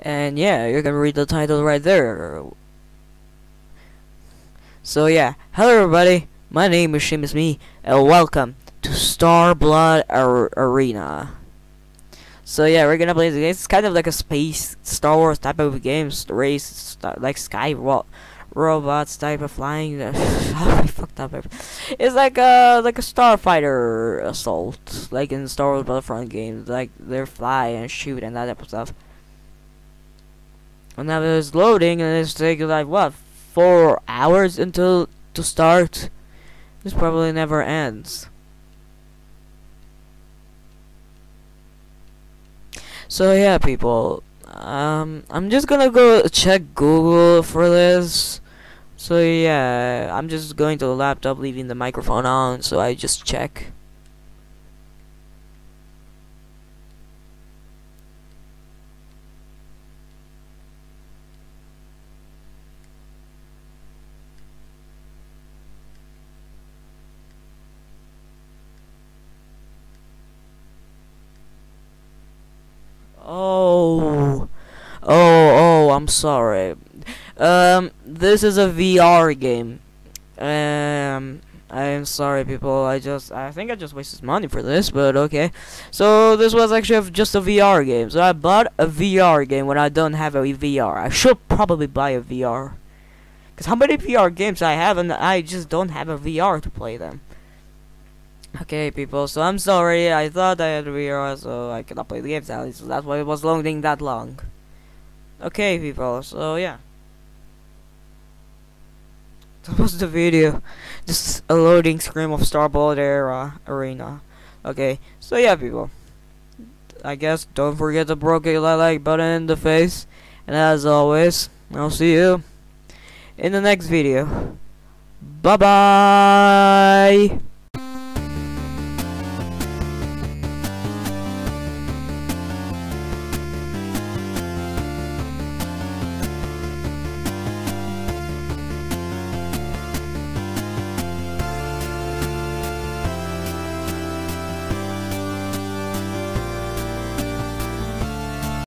And yeah, you can read the title right there. So yeah, hello everybody. My name is Sheamus Mii, and welcome to Starblood Ar Arena. So yeah, we're gonna play the game. It's kind of like a space Star Wars type of game, race like sky ro robots type of flying. I fucked up. It's like a like a starfighter assault, like in Star Wars Battlefront games. Like they fly and shoot and that type of stuff. And now it's loading, and it's taking like what four hours until to start. This probably never ends. So yeah, people. Um, I'm just gonna go check Google for this. So yeah, I'm just going to the laptop, leaving the microphone on, so I just check. Oh, oh, oh! I'm sorry. Um, this is a VR game. Um, I'm sorry, people. I just, I think I just wasted money for this, but okay. So this was actually just a VR game. So I bought a VR game when I don't have a VR. I should probably buy a VR. Cause how many VR games I have and I just don't have a VR to play them. Okay, people, so I'm sorry, I thought I had a VR, so I cannot play the game now, so that's why it was loading that long. Okay, people, so yeah. That was the video. Just a loading screen of Starblood Era Arena. Okay, so yeah, people. I guess don't forget to broke a like button in the face. And as always, I'll see you in the next video. Bye bye.